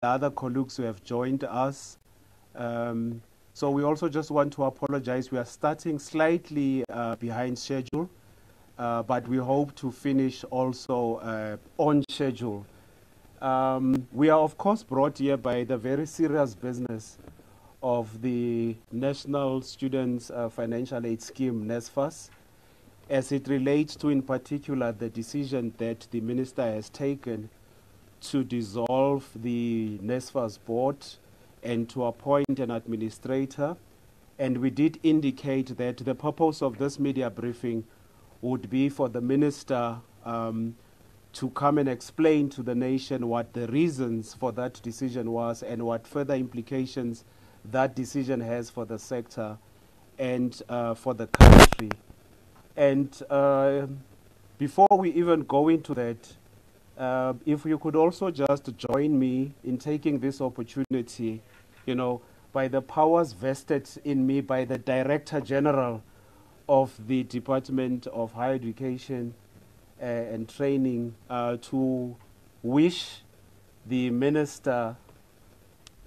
the other colleagues who have joined us. Um, so we also just want to apologize. We are starting slightly uh, behind schedule, uh, but we hope to finish also uh, on schedule. Um, we are, of course, brought here by the very serious business of the National Students uh, Financial Aid Scheme, NSFAS, as it relates to, in particular, the decision that the minister has taken to dissolve the NSFAS board and to appoint an administrator. And we did indicate that the purpose of this media briefing would be for the minister um, to come and explain to the nation what the reasons for that decision was and what further implications that decision has for the sector and uh, for the country. And uh, before we even go into that, uh, if you could also just join me in taking this opportunity, you know, by the powers vested in me by the Director General of the Department of Higher Education uh, and Training uh, to wish the Minister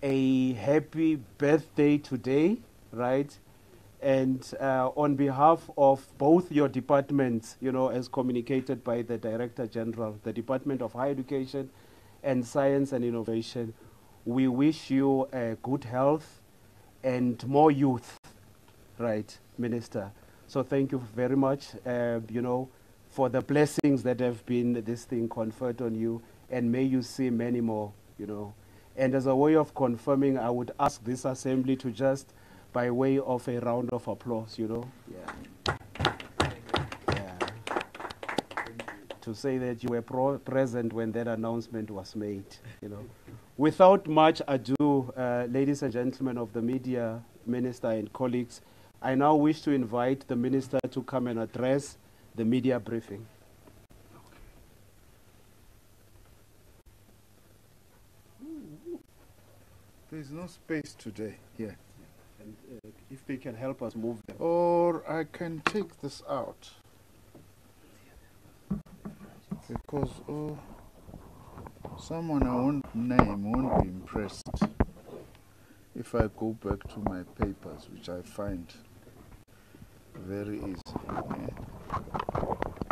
a happy birthday today, right? And uh, on behalf of both your departments, you know, as communicated by the Director General, the Department of Higher Education and Science and Innovation, we wish you good health and more youth, right, Minister? So thank you very much, uh, you know, for the blessings that have been this thing conferred on you, and may you see many more, you know. And as a way of confirming, I would ask this assembly to just by way of a round of applause, you know. Yeah. yeah. To say that you were present when that announcement was made, you know. Without much ado, uh, ladies and gentlemen of the media, minister and colleagues, I now wish to invite the minister to come and address the media briefing. There's no space today here. And uh, if they can help us move them. Or I can take this out. Because oh, someone I won't name won't be impressed if I go back to my papers, which I find very easy. Yeah.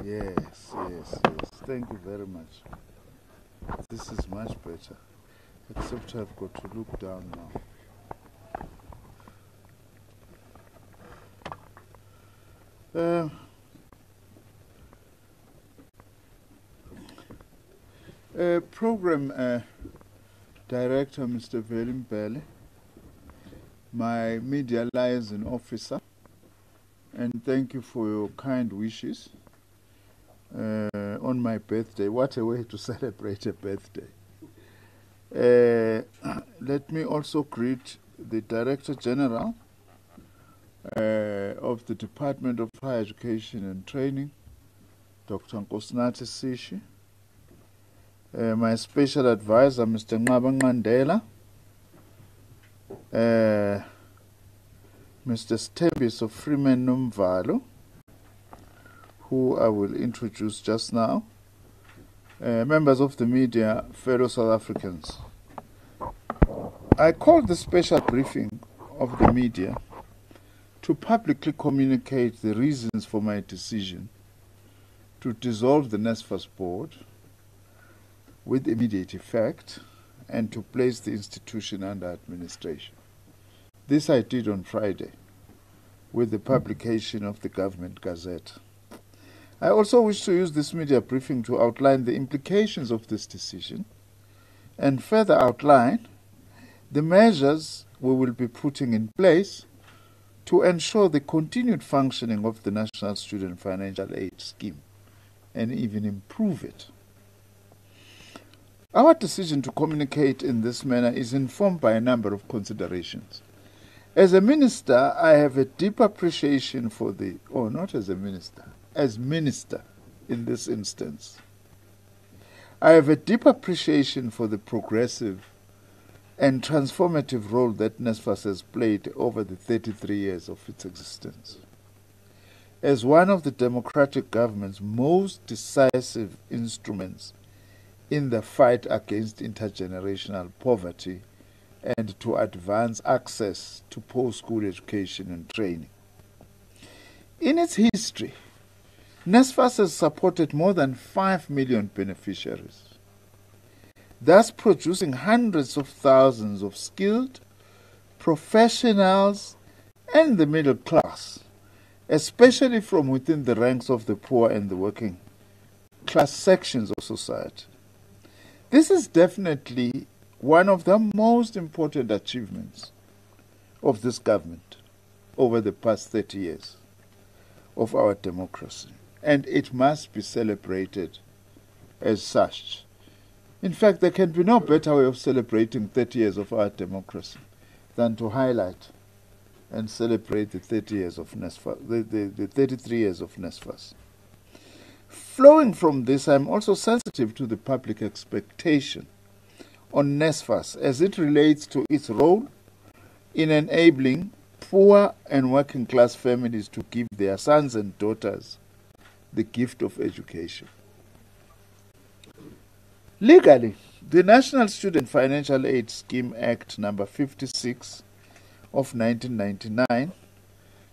Yes, yes, yes. Thank you very much. This is much better. Except I've got to look down now. Uh, uh, program uh, director, Mr. Veli Mbele, my media liaison officer, and thank you for your kind wishes uh, on my birthday. What a way to celebrate a birthday! Uh, let me also greet the Director General uh, of the Department of Higher Education and Training, Dr. Nkosinathi Sishi, uh, my special advisor, Mr. Ngaba Ngandela, uh, Mr. Sthembiso Freeman who I will introduce just now, uh, members of the media, fellow South Africans. I called the special briefing of the media to publicly communicate the reasons for my decision to dissolve the NSFAS board with immediate effect and to place the institution under administration. This I did on Friday with the publication of the Government Gazette. I also wish to use this media briefing to outline the implications of this decision and further outline the measures we will be putting in place to ensure the continued functioning of the National Student Financial Aid Scheme and even improve it. Our decision to communicate in this manner is informed by a number of considerations. As a minister, I have a deep appreciation for the, or not as a minister, as minister in this instance. I have a deep appreciation for the progressive and transformative role that NSFAS has played over the 33 years of its existence. As one of the democratic government's most decisive instruments in the fight against intergenerational poverty and to advance access to post school education and training. In its history, NSFAS has supported more than 5 million beneficiaries, thus producing hundreds of thousands of skilled professionals and the middle class, especially from within the ranks of the poor and the working class sections of society. This is definitely one of the most important achievements of this government over the past 30 years of our democracy, and it must be celebrated as such. In fact, there can be no better way of celebrating 30 years of our democracy than to highlight and celebrate the 30 years of NSFAS, the, the, the 33 years of NSFAS. Flowing from this, I'm also sensitive to the public expectation on NSFAS as it relates to its role in enabling poor and working class families to give their sons and daughters the gift of education. Legally, the National Student Financial Aid Scheme Act number 56 of 1999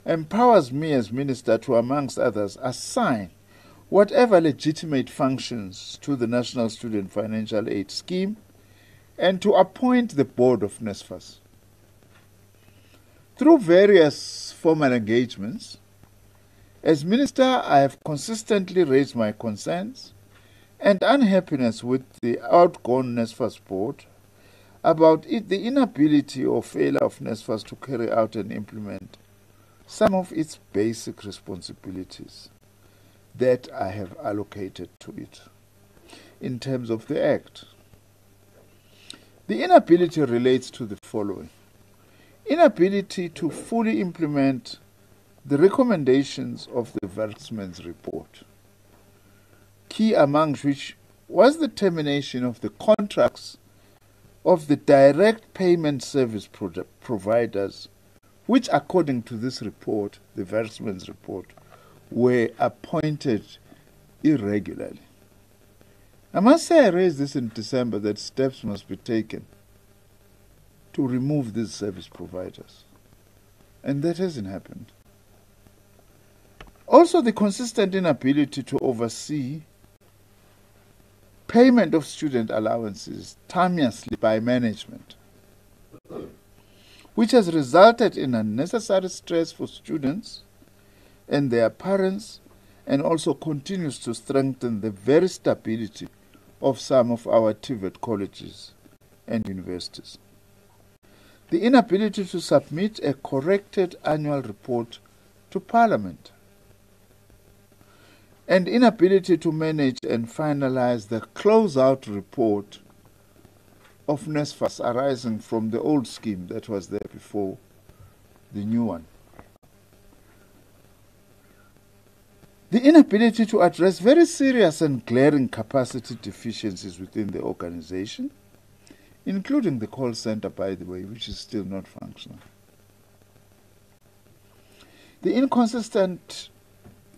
empowers me as minister to amongst others assign whatever legitimate functions to the National Student Financial Aid Scheme and to appoint the board of NSFAS. Through various formal engagements, as minister, I have consistently raised my concerns and unhappiness with the outgone NSFAS board about it, the inability or failure of NSFAS to carry out and implement some of its basic responsibilities that I have allocated to it in terms of the Act. The inability relates to the following inability to fully implement the recommendations of the Werksmans report, key among which was the termination of the contracts of the direct payment service providers, which, according to this report, the Werksmans report, were appointed irregularly. I must say, I raised this in December that steps must be taken to remove these service providers. And that hasn't happened. Also, the consistent inability to oversee payment of student allowances timeously by management, which has resulted in unnecessary stress for students and their parents and also continues to strengthen the very stability of some of our TVET colleges and universities. The inability to submit a corrected annual report to Parliament and inability to manage and finalize the closeout report of NSFAS arising from the old scheme that was there before the new one. The inability to address very serious and glaring capacity deficiencies within the organization, including the call center, by the way, which is still not functional. The inconsistent,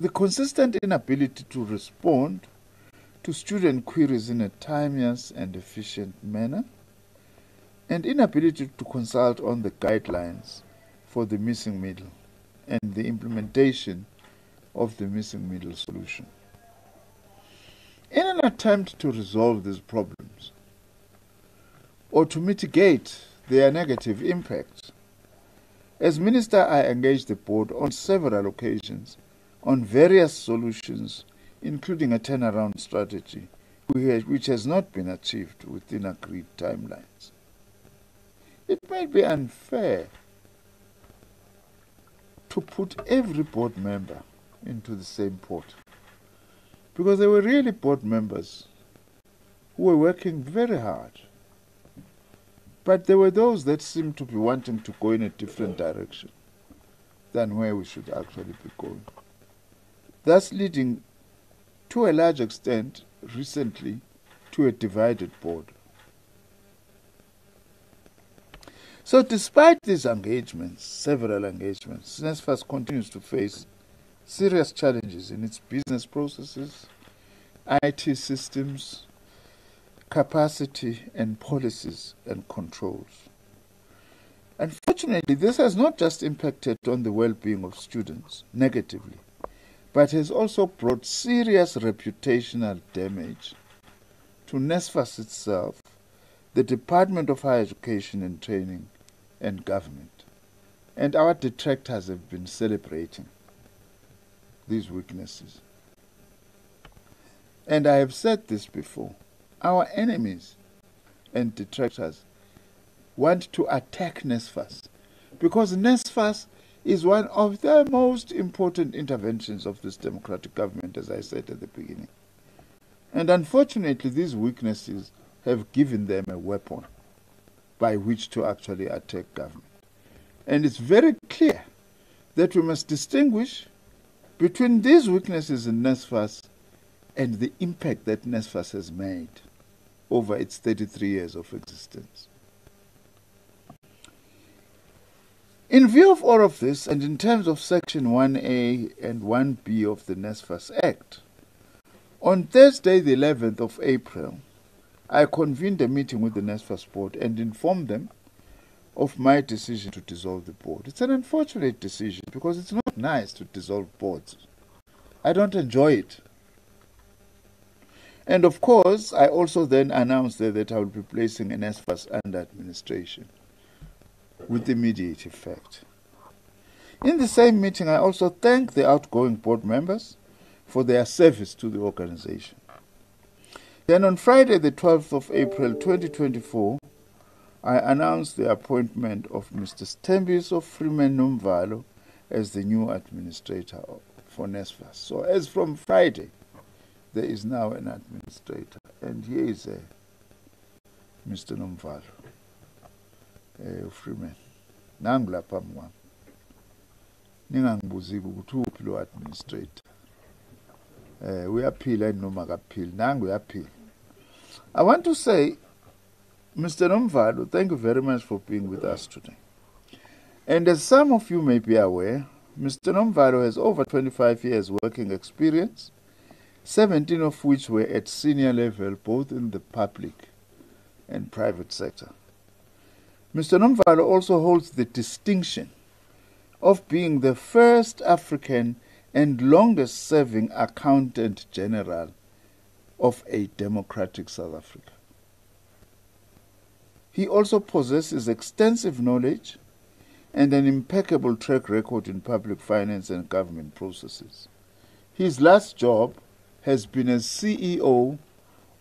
the consistent inability to respond to student queries in a timeous and efficient manner, and inability to consult on the guidelines for the missing middle and the implementation of the missing middle solution. In an attempt to resolve these problems or to mitigate their negative impacts, as Minister, I engaged the board on several occasions on various solutions, including a turnaround strategy, which has not been achieved within agreed timelines. It might be unfair to put every board member into the same pot. Because they were really board members who were working very hard. But there were those that seemed to be wanting to go in a different direction than where we should actually be going. Thus leading to a large extent recently to a divided board. So despite these engagements, several engagements, NSFAS continues to face serious challenges in its business processes, IT systems, capacity, and policies and controls. Unfortunately, this has not just impacted on the well being of students negatively, but has also brought serious reputational damage to NSFAS itself, the Department of Higher Education and Training, and government. And our detractors have been celebrating these weaknesses. And I have said this before our enemies and detractors want to attack NSFAS because NSFAS is one of the most important interventions of this democratic government, as I said at the beginning. And unfortunately, these weaknesses have given them a weapon by which to actually attack government. And it's very clear that we must distinguish between these weaknesses in NSFAS and the impact that NSFAS has made over its 33 years of existence. In view of all of this, and in terms of Section 1A and 1B of the NSFAS Act, on Thursday, the 11th of April, I convened a meeting with the NSFAS board and informed them of my decision to dissolve the board. It's an unfortunate decision because it's not nice to dissolve boards. I don't enjoy it. And of course, I also then announced that, I would be placing NSFAS under administration with immediate effect. In the same meeting, I also thanked the outgoing board members for their service to the organization. Then on Friday, the 12th of April 2024, I announced the appointment of Mr. Sthembiso Freeman Nomvalo as the new administrator for NSFAS. So, as from Friday, there is now an administrator, and here is uh, Mr. Nomvalo eh Freeman nangu lapha mwami ningangibuziki ukuthi uphi lo administrator eh uyaphila noma nangu uyaphila i want to say Mr. Nomvalo, thank you very much for being with us today. And as some of you may be aware, Mr. Nomvalo has over 25 years working experience, 17 of which were at senior level both in the public and private sector. Mr. Nomvalo also holds the distinction of being the first African and longest serving accountant general of a democratic South Africa. He also possesses extensive knowledge and an impeccable track record in public finance and government processes. His last job has been as CEO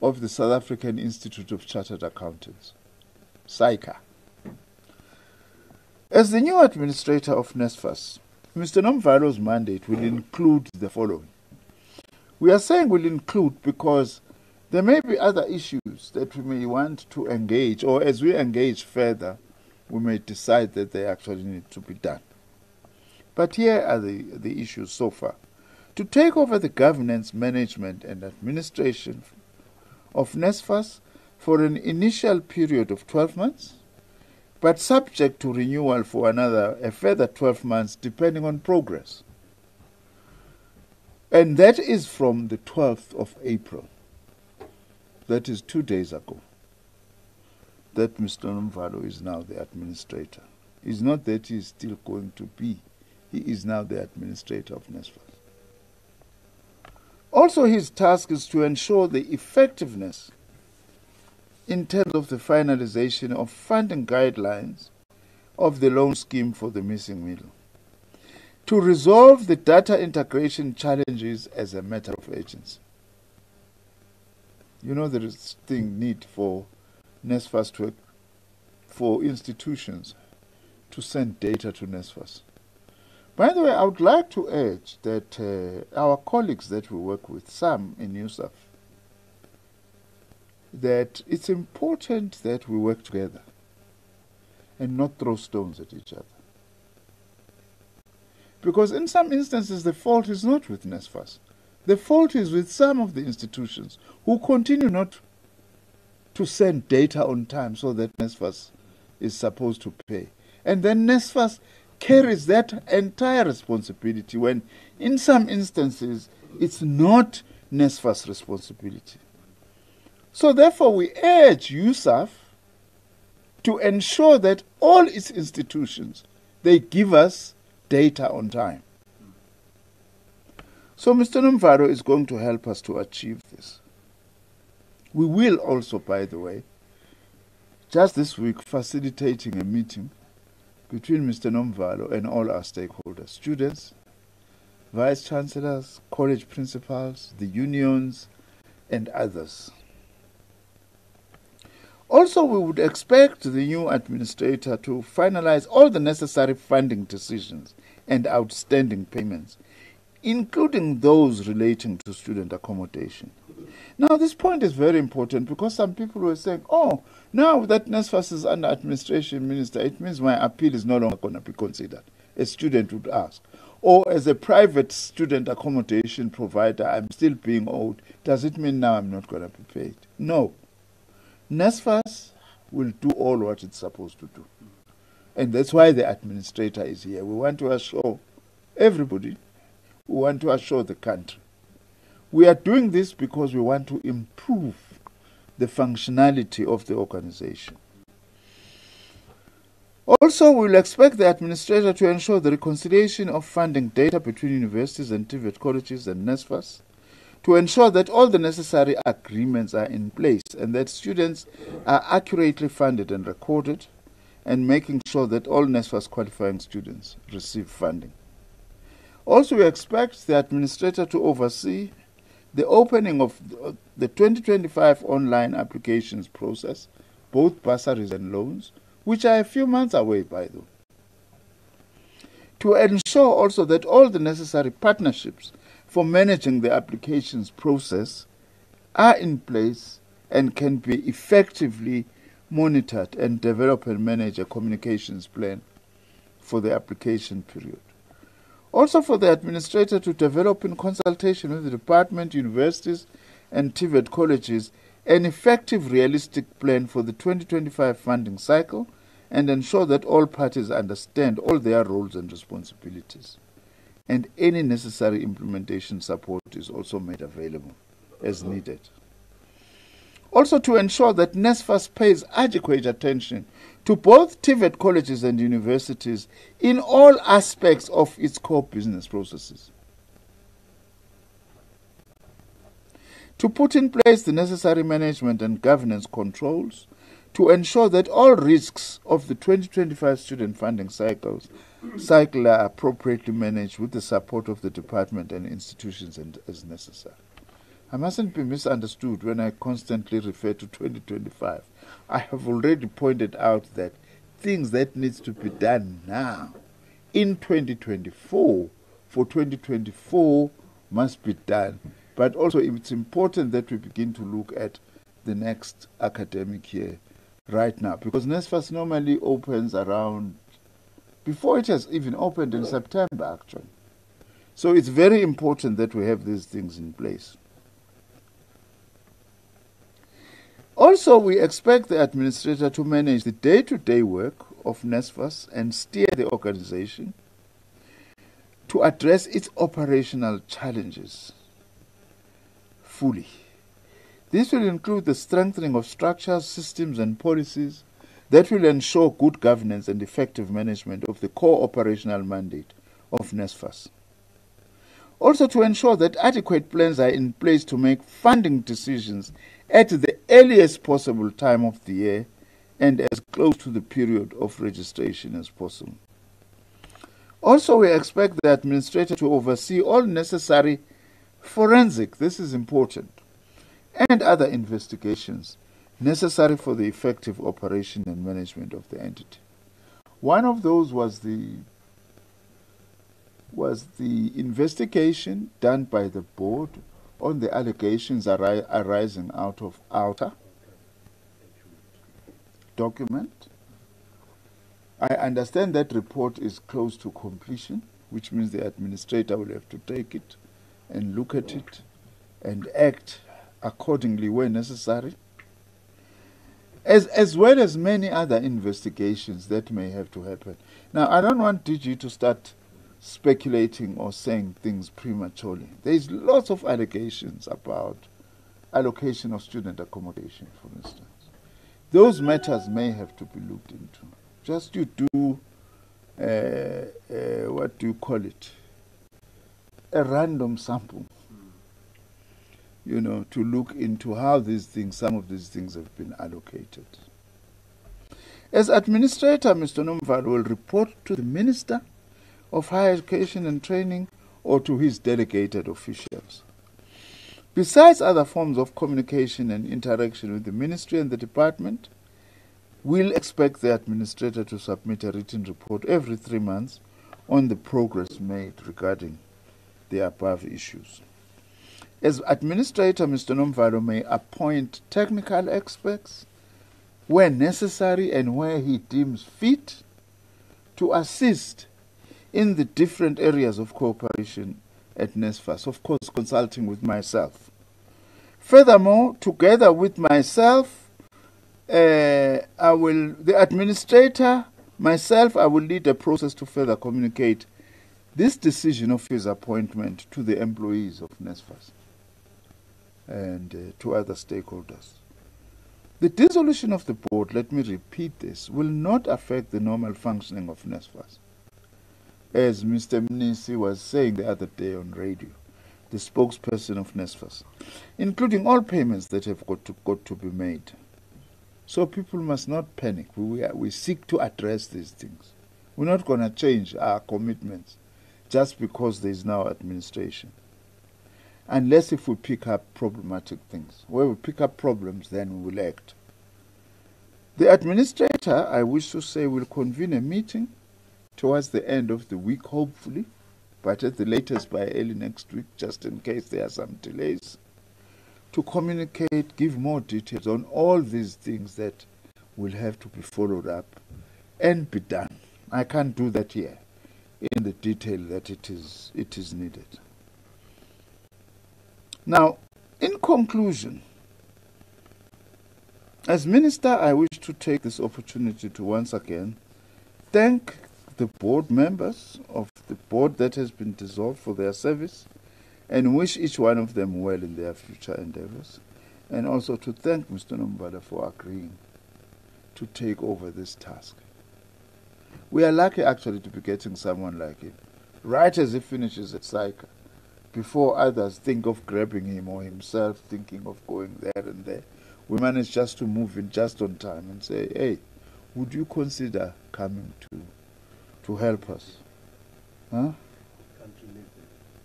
of the South African Institute of Chartered Accountants, SAICA. As the new administrator of NSFAS, Mr. Nomvalo's mandate will include the following. We are saying will include because there may be other issues that we may want to engage, or as we engage further, we may decide that they actually need to be done. But here are the, the issues so far. To take over the governance, management, and administration of NSFAS for an initial period of 12 months, but subject to renewal for another a further 12 months depending on progress. And that is from the 12th of April. That is two days ago. That Mr. Nomvalo is now the administrator. It's not that he is still going to be. He is now the administrator of NSFAS. Also, his task is to ensure the effectiveness in terms of the finalization of funding guidelines of the loan scheme for the missing middle. To resolve the data integration challenges as a matter of urgency. You know there is thing need for NSFAS to for institutions to send data to NSFAS. By the way, I would like to urge that uh, our colleagues that we work with, some in USAF, that it's important that we work together and not throw stones at each other. Because in some instances, the fault is not with NSFAS. The fault is with some of the institutions who continue not to send data on time so that NSFAS is supposed to pay. And then NSFAS carries that entire responsibility when, in some instances, it's not NSFAS' responsibility. So therefore we urge USAF to ensure that all its institutions they give us data on time. So Mr. Nomvalo is going to help us to achieve this. We will also, by the way, just this week facilitating a meeting between Mr. Nomvalo and all our stakeholders, students, vice chancellors, college principals, the unions, and others. Also, we would expect the new administrator to finalize all the necessary funding decisions and outstanding payments, including those relating to student accommodation. Now, this point is very important because some people were saying, oh, now that NSFAS is under administration minister, it means my appeal is no longer going to be considered. A student would ask. Or as a private student accommodation provider, I'm still being owed. Does it mean now I'm not going to be paid? No. NSFAS will do all what it's supposed to do. And that's why the administrator is here. We want to assure everybody, we want to assure the country. We are doing this because we want to improve the functionality of the organization. Also, we will expect the administrator to ensure the reconciliation of funding data between universities and TVET colleges and NSFAS to ensure that all the necessary agreements are in place and that students are accurately funded and recorded, and making sure that all NSFAS qualifying students receive funding. Also, we expect the administrator to oversee the opening of the uh, 2025 online applications process, both bursaries and loans, which are a few months away, by the way. To ensure also that all the necessary partnerships for managing the applications process are in place and can be effectively monitored and develop and manage a communications plan for the application period. Also for the administrator to develop in consultation with the department, universities and TVET colleges an effective realistic plan for the 2025 funding cycle and ensure that all parties understand all their roles and responsibilities and any necessary implementation support is also made available as needed. Also, to ensure that NSFAS pays adequate attention to both TVET colleges and universities in all aspects of its core business processes. To put in place the necessary management and governance controls to ensure that all risks of the 2025 student funding cycles cycle are appropriately managed with the support of the department and institutions and, as necessary. I mustn't be misunderstood when I constantly refer to 2025. I have already pointed out that things that needs to be done now in 2024 for 2024 must be done. But also it's important that we begin to look at the next academic year right now because NSFAS normally opens around before it has even opened in September actually. So it's very important that we have these things in place. Also, we expect the administrator to manage the day to day work of NSFAS and steer the organization to address its operational challenges fully. This will include the strengthening of structures, systems, and policies that will ensure good governance and effective management of the core operational mandate of NSFAS. Also, to ensure that adequate plans are in place to make funding decisions at the earliest possible time of the year and as close to the period of registration as possible. Also, we expect the administrator to oversee all necessary forensic, this is important, and other investigations necessary for the effective operation and management of the entity. One of those was the was the investigation done by the board on the allegations ari arising out of outer document. I understand that report is close to completion, which means the administrator will have to take it and look at it and act accordingly where necessary, as, as well as many other investigations that may have to happen. Now, I don't want DG to start speculating or saying things prematurely. There's lots of allegations about allocation of student accommodation, for instance. Those matters may have to be looked into. Just you do, uh, uh, what do you call it? A random sample, you know, to look into how these things, some of these things have been allocated. As administrator, Mr. Nomvalo will report to the Minister of Higher Education and Training or to his delegated officials. Besides other forms of communication and interaction with the ministry and the department, we'll expect the administrator to submit a written report every three months on the progress made regarding the above issues. As administrator, Mr. Nomvalo may appoint technical experts where necessary and where he deems fit to assist in the different areas of cooperation at NSFAS, of course, consulting with myself. Furthermore, together with myself, uh, I will, the administrator, myself, I will lead a process to further communicate this decision of his appointment to the employees of NSFAS and uh, to other stakeholders. The dissolution of the board, let me repeat this, will not affect the normal functioning of NSFAS. as Mr. Mnisi was saying the other day on radio, the spokesperson of NSFAS, including all payments that have got to, got to be made. So people must not panic. We, we seek to address these things. We're not going to change our commitments just because there is now administration. Unless if we pick up problematic things. Where we pick up problems, then we will act. The administrator, I wish to say, will convene a meeting towards the end of the week, hopefully, but at the latest by early next week, just in case there are some delays, to communicate, give more details on all these things that will have to be followed up and be done. I can't do that here in the detail that it is, it is needed. Now, in conclusion, as Minister, I wish to take this opportunity to once again thank the board members of the board that has been dissolved for their service and wish each one of them well in their future endeavors. And also to thank Mr. Nomvalo for agreeing to take over this task. We are lucky actually to be getting someone like him, right as he finishes at cycle, before others think of grabbing him or himself thinking of going there and there. We manage just to move in just on time and say, hey, would you consider coming to to help us. Huh?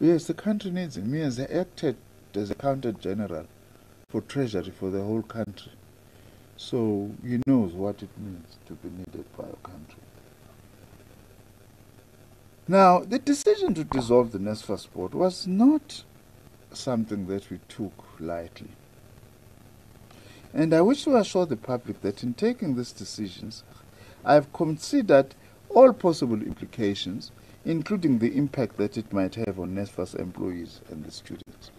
Yes, the country needs him. Me as I acted as accountant general for treasury for the whole country. So he knows what it means to be needed by a country. Now, the decision to dissolve the NSFAS board was not something that we took lightly. And I wish to assure the public that in taking these decisions, I have considered all possible implications, including the impact that it might have on NSFAS employees and the students.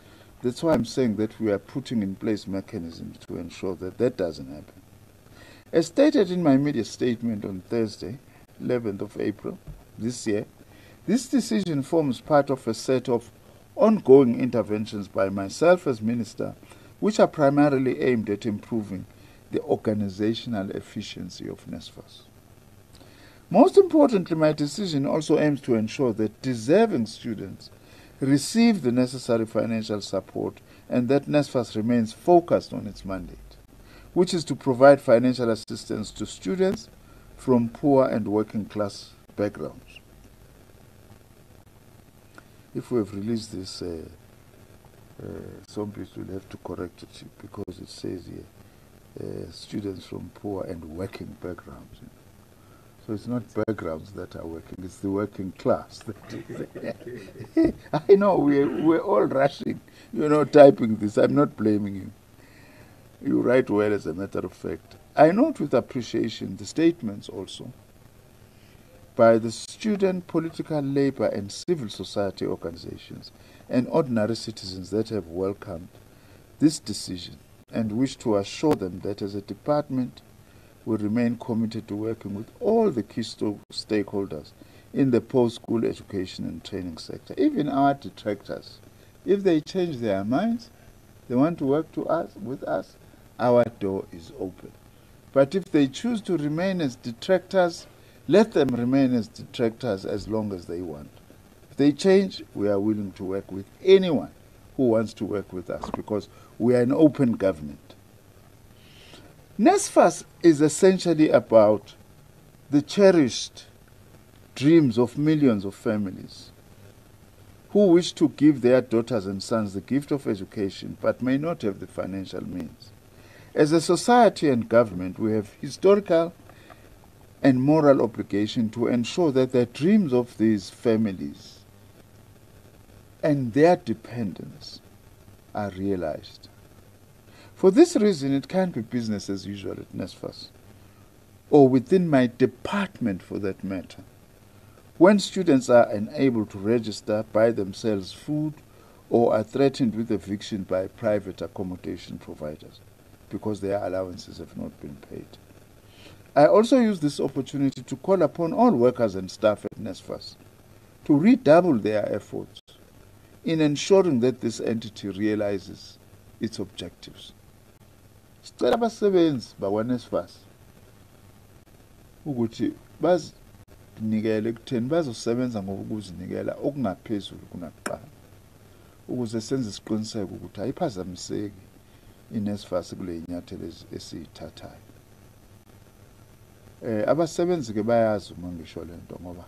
That's why I'm saying that we are putting in place mechanisms to ensure that that doesn't happen. As stated in my media statement on Thursday, 11th of April this year, this decision forms part of a set of ongoing interventions by myself as minister, which are primarily aimed at improving the organizational efficiency of NSFAS. Most importantly, my decision also aims to ensure that deserving students receive the necessary financial support and that NSFAS remains focused on its mandate, which is to provide financial assistance to students from poor and working class backgrounds. If we have released this, uh, uh, some people will have to correct it because it says here uh, students from poor and working backgrounds. You know. So it's not backgrounds that are working, it's the working class. I know we're, we're all rushing, you know, typing this. I'm not blaming you. You write well, as a matter of fact. I note with appreciation the statements also by the student, political, labor, and civil society organizations and ordinary citizens that have welcomed this decision and wish to assure them that as a department, we remain committed to working with all the key stakeholders in the post-school education and training sector, even our detractors. If they change their minds, they want to work to us with us, our door is open. But if they choose to remain as detractors, let them remain as detractors as long as they want. If they change, we are willing to work with anyone who wants to work with us because we are an open government. NSFAS is essentially about the cherished dreams of millions of families who wish to give their daughters and sons the gift of education but may not have the financial means. As a society and government, we have historical and moral obligation to ensure that the dreams of these families and their dependents are realized. For this reason, it can't be business as usual at NSFAS, or within my department for that matter. When students are unable to register, buy themselves food, or are threatened with eviction by private accommodation providers because their allowances have not been paid. I also use this opportunity to call upon all workers and staff at NSFAS to redouble their efforts in ensuring that this entity realizes its objectives. Sicela abasebenzi bakwa-NSFAS ukuthi bazinikele ekutheni bazosebenza ngokuzinikela okungaphezulu kunakuqala ukuze senze isiqiniseko ukuthi ayiphazamiseki iNSFAS kule inyathelo esiyithathayo eh abasebenzi ke bayazi uma ngisho lento ngoba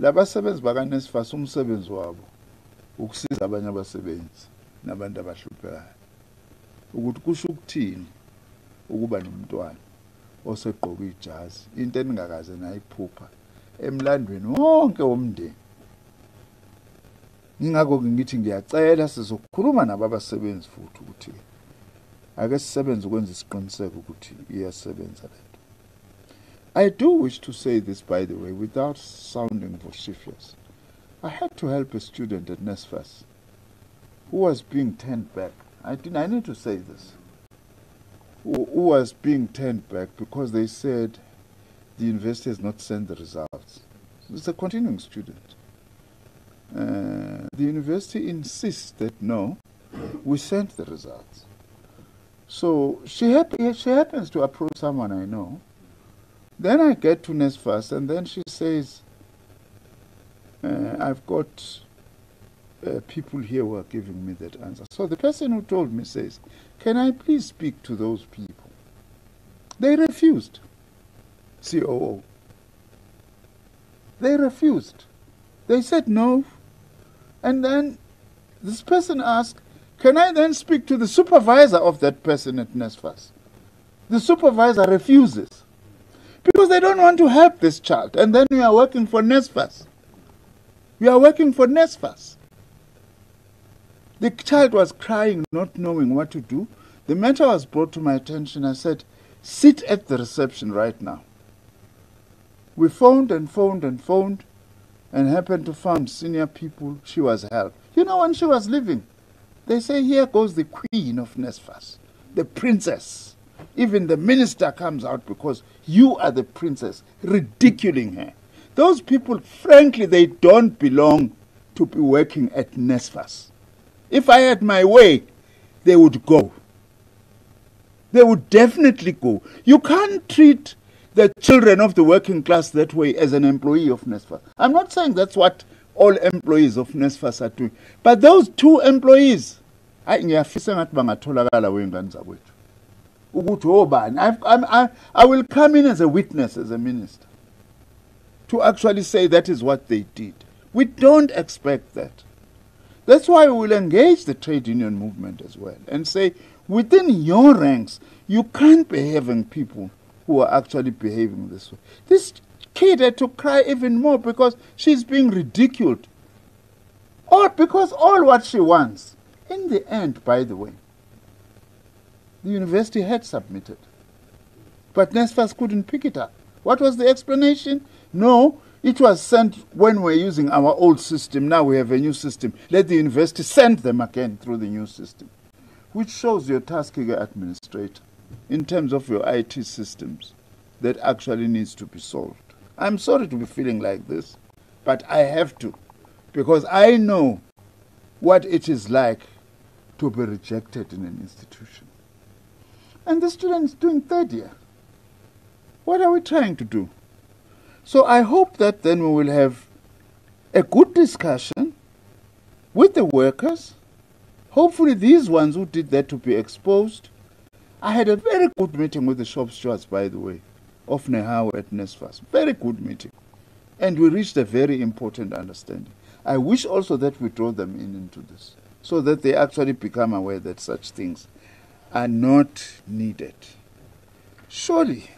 labasebenzi bakaNSFAS umsebenzi wabo ukusiza abanye abasebenzi nabantu abahluphekayo. Ukuthi kusho ukuthini ukuba nomntwana osegqoka ijazi into eningakaze nayiphupha emlandweni wonke womndeni. Ngingakho ngithi ngiyacela sizokhuluma nabo abasebenzi futhi ukuthi ake sisebenze ukwenza isiqiniseko ukuthi iyasebenza lento I do wish to say this by the way without sounding vociferous I had to help a student at NSFAS who was being turned back. I, didn't, I need to say this. Who, who was being turned back because they said the university has not sent the results. It's a continuing student. Uh, the university insists that no, we sent the results. So she, hap- she happens to approach someone I know. Then I get to NSFAS and then she says, uh, I've got uh, people here who are giving me that answer. So the person who told me says, Can I please speak to those people? They refused. COO. They refused. They said no. And then this person asked, Can I then speak to the supervisor of that person at NSFAS? The supervisor refuses because they don't want to help this child. And then we are working for NSFAS. We are working for NSFAS. The child was crying, not knowing what to do. The matter was brought to my attention. I said, Sit at the reception right now. We phoned and phoned and phoned and happened to find senior people. She was helped. You know, when she was leaving, they say, Here goes the queen of NSFAS, the princess. Even the minister comes out because you are the princess, ridiculing her. Those people, frankly, they don't belong to be working at NSFAS. If I had my way, they would go. They would definitely go. You can't treat the children of the working class that way as an employee of NSFAS. I'm not saying that's what all employees of NSFAS are doing. But those two employees, ngiyafisa ngathi bangatholakala wey'ngane zakwethu ukuthi oh, obani I, I will come in as a witness as a minister to actually say that is what they did. We don't expect that. That's why we will engage the trade union movement as well and say, within your ranks, you can't be having people who are actually behaving this way. This kid had to cry even more because she's being ridiculed. Or because all what she wants. In the end, by the way, the university had submitted. But NSFAS couldn't pick it up. What was the explanation? No, it was sent when we are using our old system. Now we have a new system. Let the university send them again through the new system, which shows your tasking administrator in terms of your IT systems that actually needs to be solved. I'm sorry to be feeling like this, but I have to because I know what it is like to be rejected in an institution. And the student is doing third year. What are we trying to do? So I hope that then we will have a good discussion with the workers. Hopefully, these ones who did that to be exposed. I had a very good meeting with the shop stewards, by the way, of NEHAWU at NSFAS. Very good meeting. And we reached a very important understanding. I wish also that we draw them in into this so that they actually become aware that such things are not needed. Surely,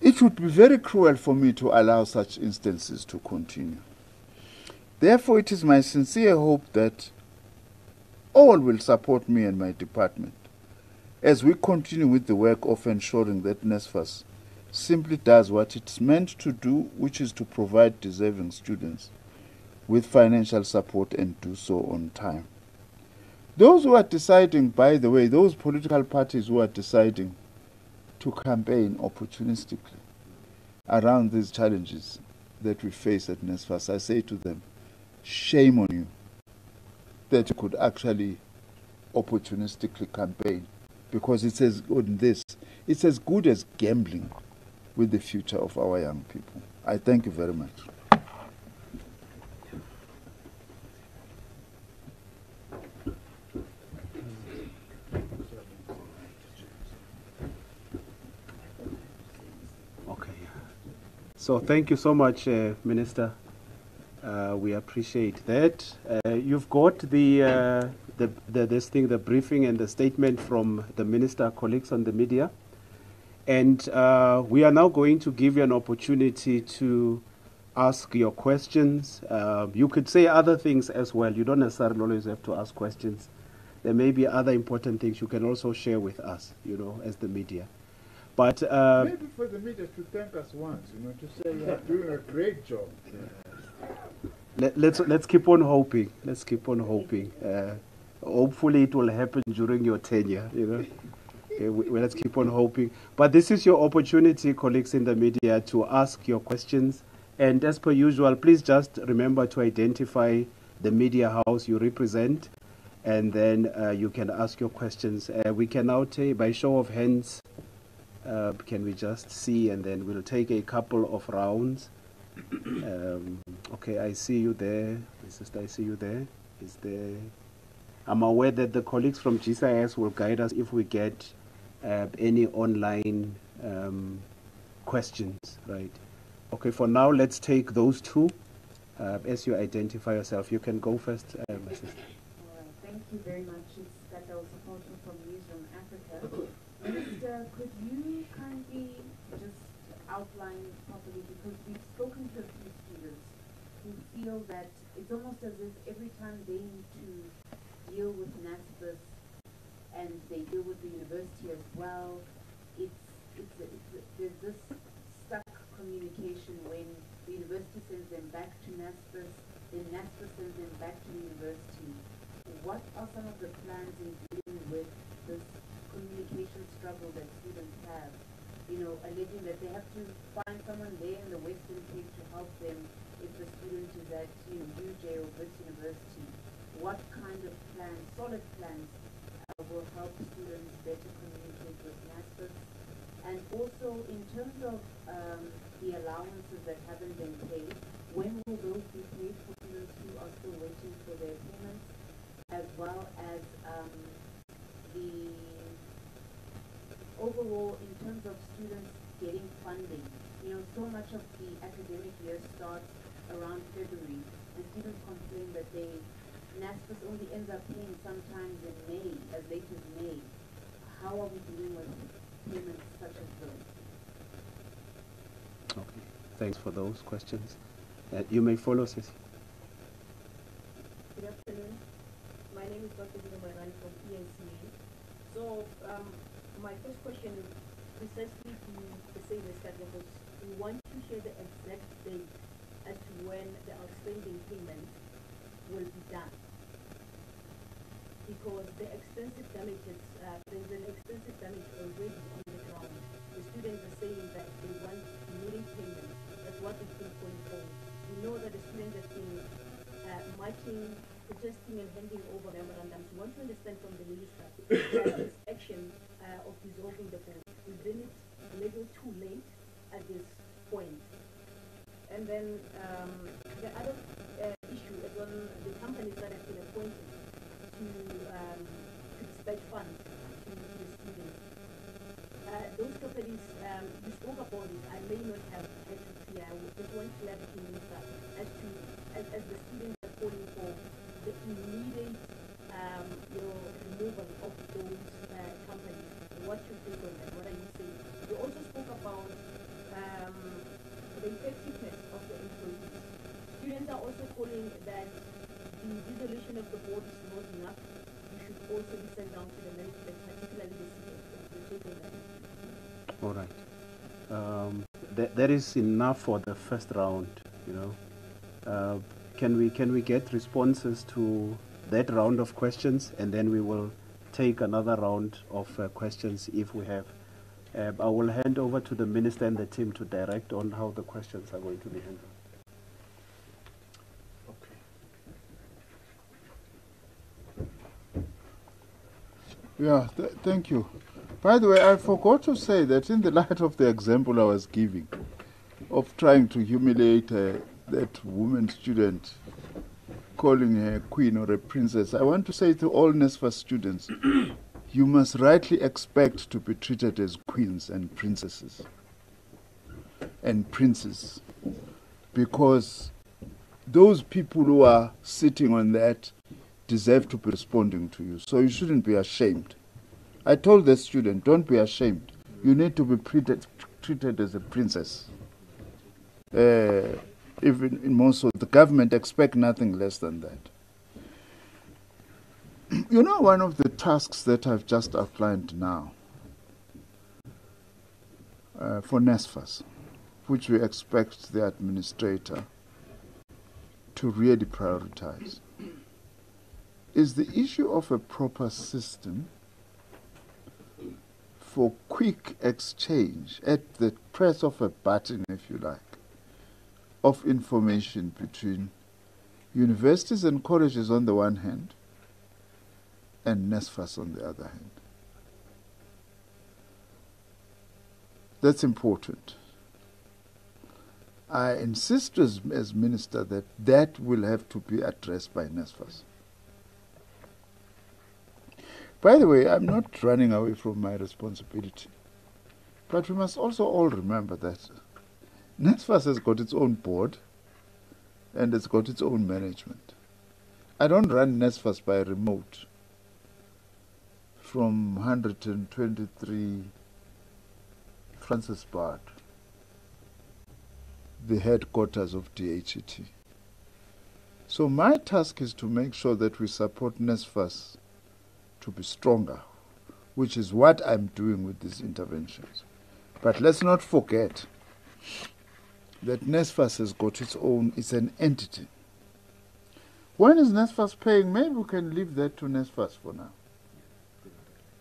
it would be very cruel for me to allow such instances to continue. Therefore, it is my sincere hope that all will support me and my department as we continue with the work of ensuring that NSFAS simply does what it's meant to do, which is to provide deserving students with financial support and do so on time. Those who are deciding, by the way, those political parties who are deciding to campaign opportunistically around these challenges that we face at NSFAS, I say to them, shame on you that you could actually opportunistically campaign because it's as good this it's as good as gambling with the future of our young people. I thank you very much. So thank you so much, uh, Minister. Uh, we appreciate that. Uh, you've got the, uh, the, the this thing, the briefing and the statement from the minister colleagues on the media, and uh, we are now going to give you an opportunity to ask your questions. Uh, you could say other things as well. You don't necessarily always have to ask questions. There may be other important things you can also share with us, you know, as the media. But uh, Maybe for the media to thank us once, you know, to say you are doing a great job. let, let's let's keep on hoping. Let's keep on hoping. Uh, hopefully, it will happen during your tenure. You know, okay, we, let's keep on hoping. But this is your opportunity, colleagues in the media, to ask your questions. And as per usual, please just remember to identify the media house you represent, and then uh, you can ask your questions. Uh, we can now take, by show of hands, uh, can we just see, and then we'll take a couple of rounds. Um, okay, I see you there. My sister, I see you there. Is there? I'm aware that the colleagues from GCIS will guide us if we get uh, any online um, questions, right? Okay, for now, let's take those two. Uh, as you identify yourself, you can go first, uh, my sister. Thank you very much. It's Gato supporting from Newsroom Africa. Minister, could you kindly just outline properly, because we've spoken to a few students who feel that it's almost as if every time they need to deal with NSFAS and they deal with the university as well, it's, it's, it's, there's this stuck communication when the university sends them back to NSFAS, then NSFAS sends them back to the university. What are some of the plans in dealing with this communication struggle that students have? You know, alleging that they have to find someone there in the Western Cape to help them if the student is at, you know, UJ or Wits University. What kind of plans, solid plans, uh, will help students better communicate with NSFAS? And also, in terms of um, the allowances that haven't been paid, when will those be paid for students who are still waiting for their payments? As well as um, the overall, in terms of students getting funding, you know, so much of the academic year starts around February, and students complain that they, NSFAS only ends up paying sometimes in May, as late as May. How are we dealing with payments such as those? Okay, thanks for those questions. Uh, you may follow, Sissy. Good afternoon. My name is Dr. Dino Maran from PNCA. So, um, my first question is precisely to the same as Kadekos. We want to hear the exact date as to when the outstanding payment will be done. Because the extensive damages, uh, there's an extensive damage already on the ground. The students are saying that they want immediate payment. That's what they've been for. We know that the students have been uh, marching protesting and handing over memorandums, we want to understand from the minister that this action uh, of dissolving the board, is it a little too late at this point? And then um, the other uh, issue is on the companies that have been appointed to, um, to dispatch funds to, to the students. Uh, those companies, um, you spoke about it, I may not have had to clear, I would just want clarity, Minister, as to, as, as the students are calling for the immediate, um, you know, removal of those, uh, companies. What you think on that, what are you saying? You also spoke about, um, the effectiveness of the employees. Students are also calling that the dissolution of the board is not enough. You should also listen down to the management, particularly the senior staff. Your take on that? All right. Um, th- that is enough for the first round. You know, uh, can we can we get responses to that round of questions, and then we will take another round of uh, questions if we have. Uh, I will hand over to the minister and the team to direct on how the questions are going to be handled. Yeah, th- thank you. By the way, I forgot to say that in the light of the example I was giving of trying to humiliate uh, that woman student, calling her a queen or a princess, I want to say to all NSFAS students, you must rightly expect to be treated as queens and princesses and princes because those people who are sitting on that deserve to be responding to you. So you shouldn't be ashamed. I told the student, don't be ashamed. You need to be treated, treated as a princess. Uh, even in Mosul, the government expect nothing less than that. you know, one of the tasks that I've just outlined now uh, for NSFAS, which we expect the administrator to really prioritize, is the issue of a proper system for quick exchange at the press of a button, if you like, of information between universities and colleges on the one hand and NSFAS on the other hand. That's important. I insist as, as minister that that will have to be addressed by NSFAS. By the way, I'm not running away from my responsibility. But we must also all remember that NSFAS has got its own board and it's got its own management. I don't run NSFAS by remote from 123 Francis Baard, the headquarters of DHET. So my task is to make sure that we support NSFAS to be stronger, which is what I'm doing with these interventions. But let's not forget that NSFAS has got its own, it's an entity. When is NSFAS paying? Maybe we can leave that to NSFAS for now.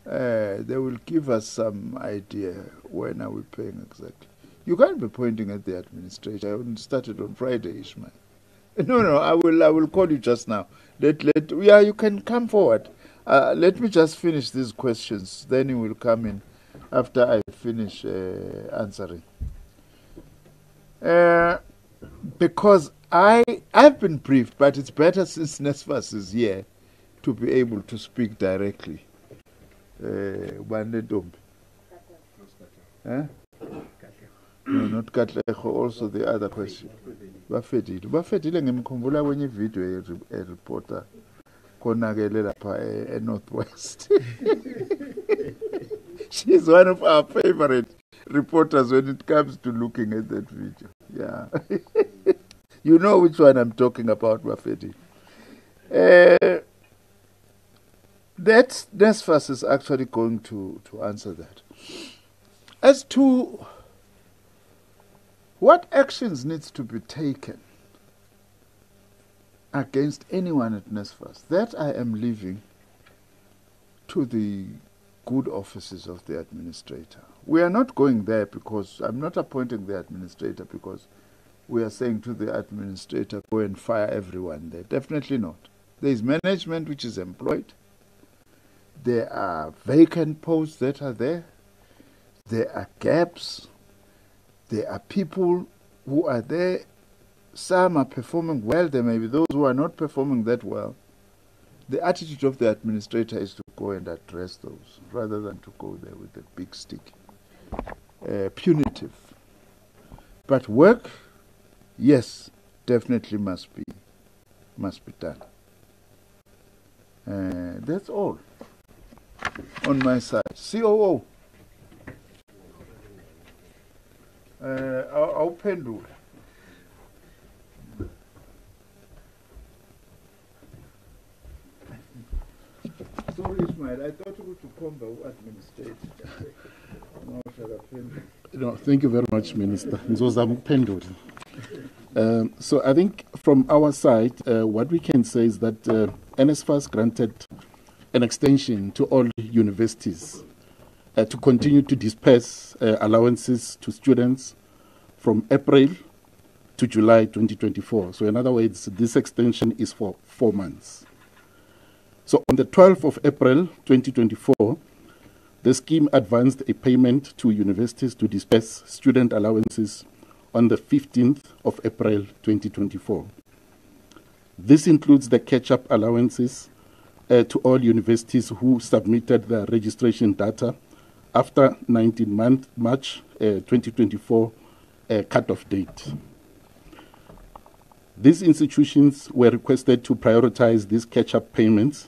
Uh, they will give us some idea when are we paying exactly. You can't be pointing at the administrator. I started on Friday, Ishmael. No, no, I will. I will call you just now. Let, let. Yeah, you can come forward. Uh, let me just finish these questions. Then you will come in after I finish uh, answering. Uh, because I I've been briefed, but it's better since NSFAS is here to be able to speak directly. Uh, Wandedombi. Huh? No, not Katleho, also the other question. Bafedile. Bafedile ngimkhumbula kwenye video ye-reporter konakele lapha e-Northwest. She's one of our favorite reporters when it comes to looking at that video. Yeah. you know which one I'm talking about, Bafedile. Uh, that NSFAS is actually going to, to answer that. As to what actions needs to be taken against anyone at NSFAS, that I am leaving to the good offices of the administrator. We are not going there because I'm not appointing the administrator because we are saying to the administrator, go and fire everyone there. Definitely not. There is management which is employed. There are vacant posts that are there. There are gaps. There are people who are there. Some are performing well. There may be those who are not performing that well. The attitude of the administrator is to go and address those rather than to go there with a big stick. Uh, punitive. But work, yes, definitely must be must be done. Uh, that's all on my side. COO. Uh, I'll. Sorry, Ismail. I thought come by administrate. No, thank you very much, Minister. Um, so I think from our side, uh, what we can say is that uh, NSFAS granted an extension to all universities uh, to continue to disperse uh, allowances to students from April to July 2024. So in other words, this extension is for four months. So on the 12th of April 2024, the scheme advanced a payment to universities to disperse student allowances on the 15th of April 2024. This includes the catch-up allowances uh, to all universities who submitted their registration data after 19 month, March uh, 2024 uh, cutoff date. These institutions were requested to prioritize these catch-up payments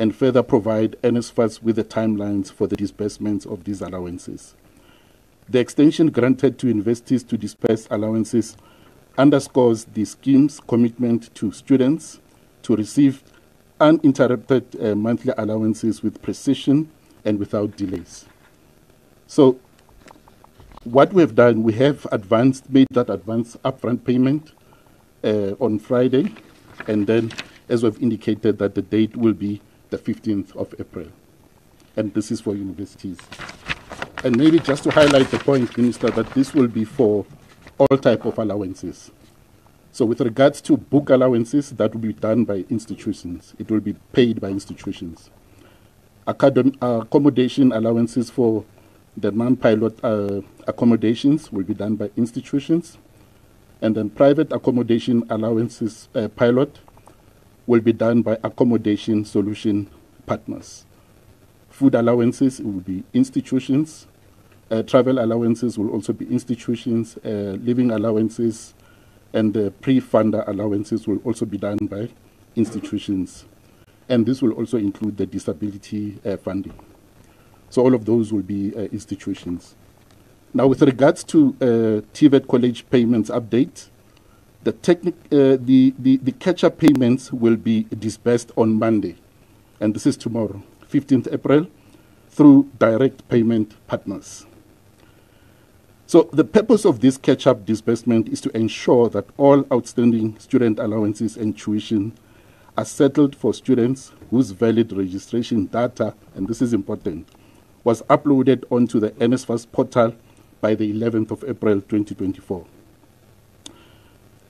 and further provide NSFAS with the timelines for the disbursements of these allowances. The extension granted to universities to disperse allowances underscores the scheme's commitment to students to receive uninterrupted uh, monthly allowances with precision and without delays. So, what we have done, we have advanced, made that advance upfront payment uh, on Friday, and then, as we've indicated, that the date will be the 15th of April. And this is for universities. And maybe just to highlight the point, Minister, that this will be for all type of allowances. So with regards to book allowances, that will be done by institutions. It will be paid by institutions. Academ- accommodation allowances for the non-pilot uh, accommodations will be done by institutions. And then private accommodation allowances uh, pilot will be done by accommodation solution partners. Food allowances will be institutions. Uh, travel allowances will also be institutions. Uh, living allowances and the pre-funder allowances will also be done by institutions. And this will also include the disability uh, funding. So all of those will be uh, institutions. Now, with regards to uh, TVET college payments update, the, technic, uh, the, the, the catch-up payments will be disbursed on Monday, and this is tomorrow, 15th April, through direct payment partners. So the purpose of this catch-up disbursement is to ensure that all outstanding student allowances and tuition are settled for students whose valid registration data, and this is important, was uploaded onto the NSFAS portal by the 11th of April 2024.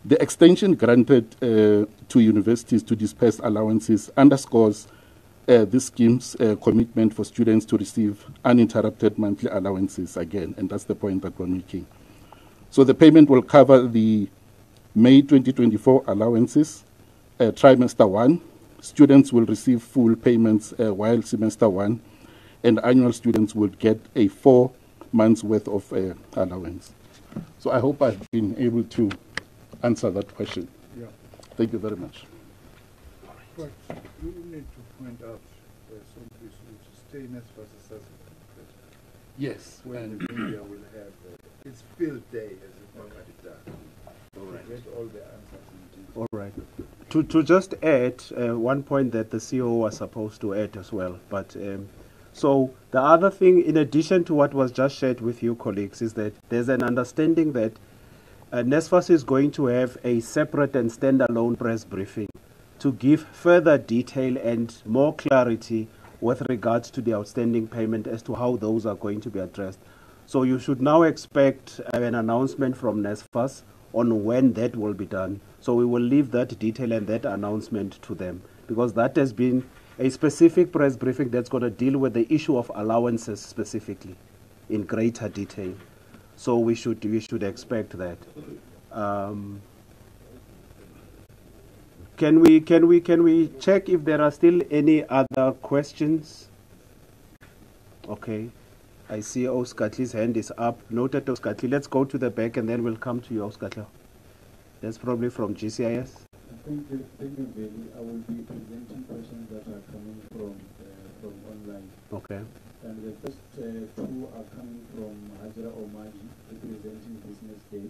The extension granted uh, to universities to disperse allowances underscores uh, this scheme's uh, commitment for students to receive uninterrupted monthly allowances again, and that's the point that we're making. So the payment will cover the May 2024 allowances, uh, trimester one. Students will receive full payments uh, while semester one, and annual students will get a four months worth of uh, allowance. So I hope I've been able to answer that question. Yeah. Thank you very much. But you need to point out uh, some issues which stainless versus assessment. Yes. When the media will have uh, its field day as it normally does. All right. To get all the answers in detail. All right. To, to just add uh, one point that the CEO was supposed to add as well. But um, so the other thing, in addition to what was just shared with you, colleagues, is that there's an understanding that uh, NSFAS is going to have a separate and standalone press briefing to give further detail and more clarity with regards to the outstanding payment as to how those are going to be addressed. So you should now expect uh, an announcement from NSFAS on when that will be done. So we will leave that detail and that announcement to them because that has been a specific press briefing that's going to deal with the issue of allowances specifically in greater detail. So we should we should expect that. Um, can we can we can we check if there are still any other questions? Okay. I see Oskatli's hand is up. Noted Oskatli. Let's go to the back and then we'll come to you, Oskatli. That's probably from GCIS. Thank you, thank you. I will be presenting questions that are coming from, from online. Okay. And the first uh, two are coming from Hajra Omarjee, representing Business Day.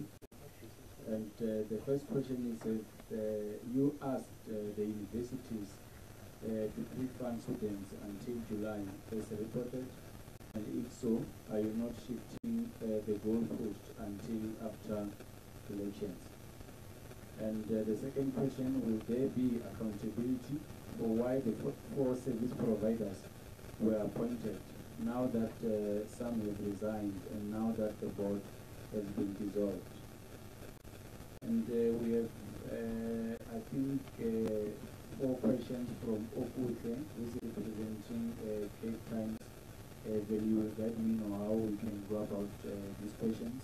And uh, the first question is, uh, you asked uh, the universities uh, to pre-fund students until July, as reported. And if so, are you not shifting uh, the goalpost until after elections? And uh, the second question, will there be accountability for why the four service providers were appointed now that uh, some have resigned and now that the board has been dissolved? And uh, we have, uh, I think, uh, four questions from Okutle, who is representing uh, Cape Times uh, Value. Let me know how we can go about uh, these questions.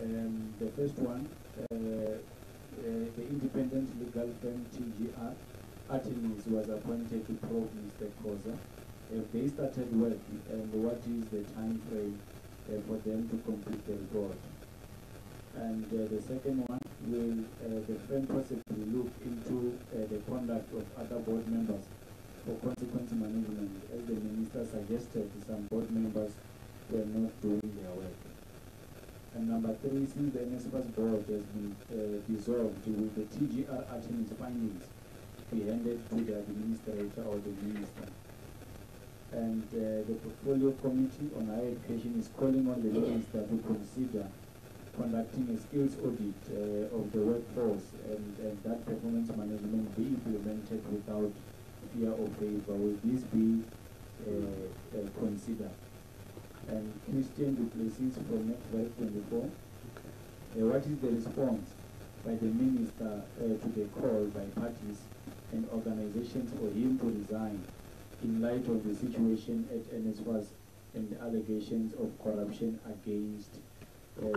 Um, the first one, the independent legal firm TGR Attorneys was appointed to probe Mr. Khosa. Have they started work and what is the time frame uh, for them to complete the report? And uh, the second one, will uh, the firm possibly look into uh, the conduct of other board members for consequence management? As the minister suggested, some board members were not doing their work. And number three, since the NSFAS board has been uh, dissolved, with the TGR attorney's findings be handed to the administrator or the minister? And uh, the portfolio committee on higher education is calling on the minister to consider conducting a skills audit uh, of the workforce and, and that performance management be implemented without fear or favor. Will this be uh, uh, considered? and Christian Duplessis from Network 24. Uh, what is the response by the minister uh, to the call by parties and organizations for him to resign in light of the situation at NSFAS and the allegations of corruption against uh, uh,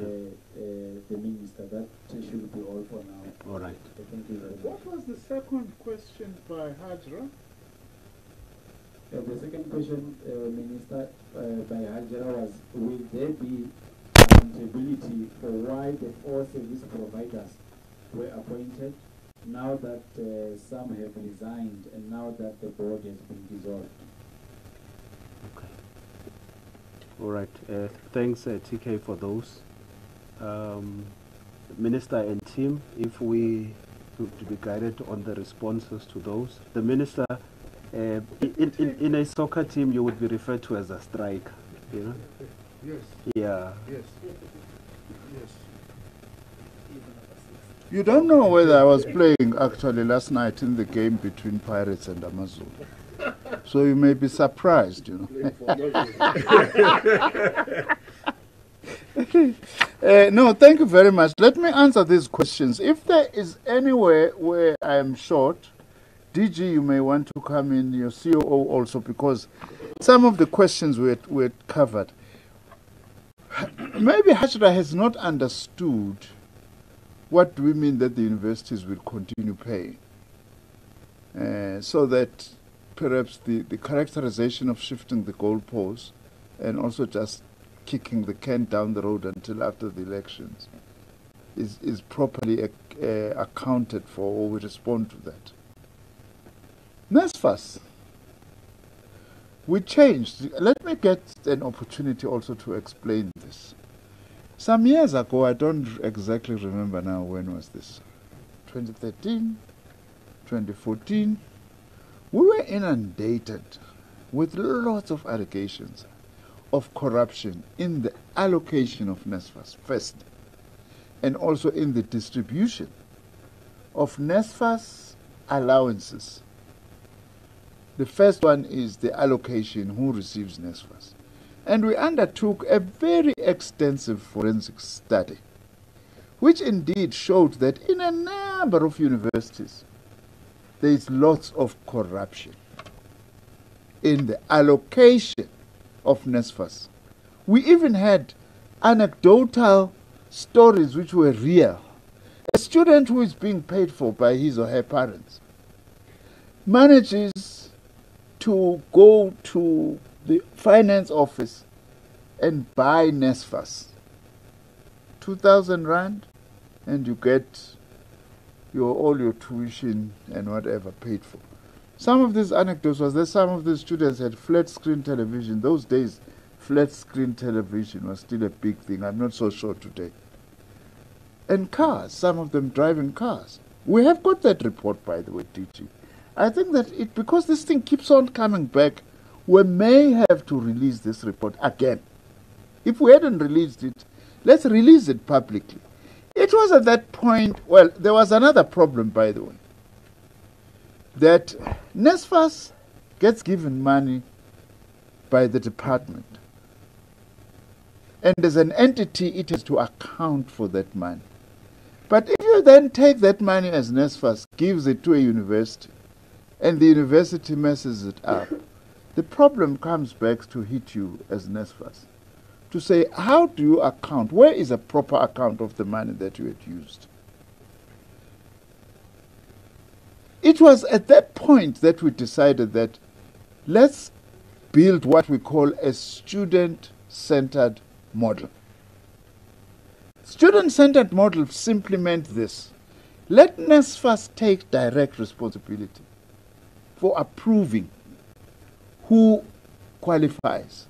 the minister? That should be all for now. All right. Thank you very much. What was the second question by Hajra? Uh, the second question, uh, Minister, uh, by Hajra was, will there be accountability for why the four service providers were appointed now that uh, some have resigned and now that the board has been dissolved? Okay. All right. Uh, thanks, uh, TK, for those. Um, Minister and team, if we to, to be guided on the responses to those. The minister, uh, in, in, in a soccer team, you would be referred to as a striker. You know? Yes, Yeah. yes, yes. You don't know whether I was playing actually last night in the game between Pirates and AmaZulu. So you may be surprised, you know. Uh, no, thank you very much. Let me answer these questions. If there is anywhere where I am short, DG, you may want to come in, your COO also, because some of the questions were, were covered. Maybe Hajra has not understood what do we mean that the universities will continue paying. Uh, so that perhaps the, the characterization of shifting the goalposts and also just kicking the can down the road until after the elections is, is properly ac- uh, accounted for or we respond to that. NSFAS. We changed. Let me get an opportunity also to explain this. Some years ago, I don't exactly remember now when was this, 2013, 2014, we were inundated with lots of allegations of corruption in the allocation of NSFAS first, and also in the distribution of NSFAS allowances. The first one is the allocation who receives NSFAS. And we undertook a very extensive forensic study, which indeed showed that in a number of universities, there is lots of corruption in the allocation of NSFAS. We even had anecdotal stories which were real. A student who is being paid for by his or her parents manages to go to the finance office and buy NSFAS. 2000 rand and you get your all your tuition and whatever paid for. Some of these anecdotes was that some of the students had flat screen television. Those days, flat screen television was still a big thing. I'm not so sure today. And cars, some of them driving cars. We have got that report, by the way, teaching. I think that it because this thing keeps on coming back, we may have to release this report again. If we hadn't released it, let's release it publicly. It was at that point, well, there was another problem, by the way, that NSFAS gets given money by the department. And as an entity, it has to account for that money. But if you then take that money as NSFAS, gives it to a university, and the university messes it up, the problem comes back to hit you as NSFAS to say, how do you account? Where is a proper account of the money that you had used? It was at that point that we decided that let's build what we call a student centered model. Student centered model simply meant this let NSFAS take direct responsibility for approving who qualifies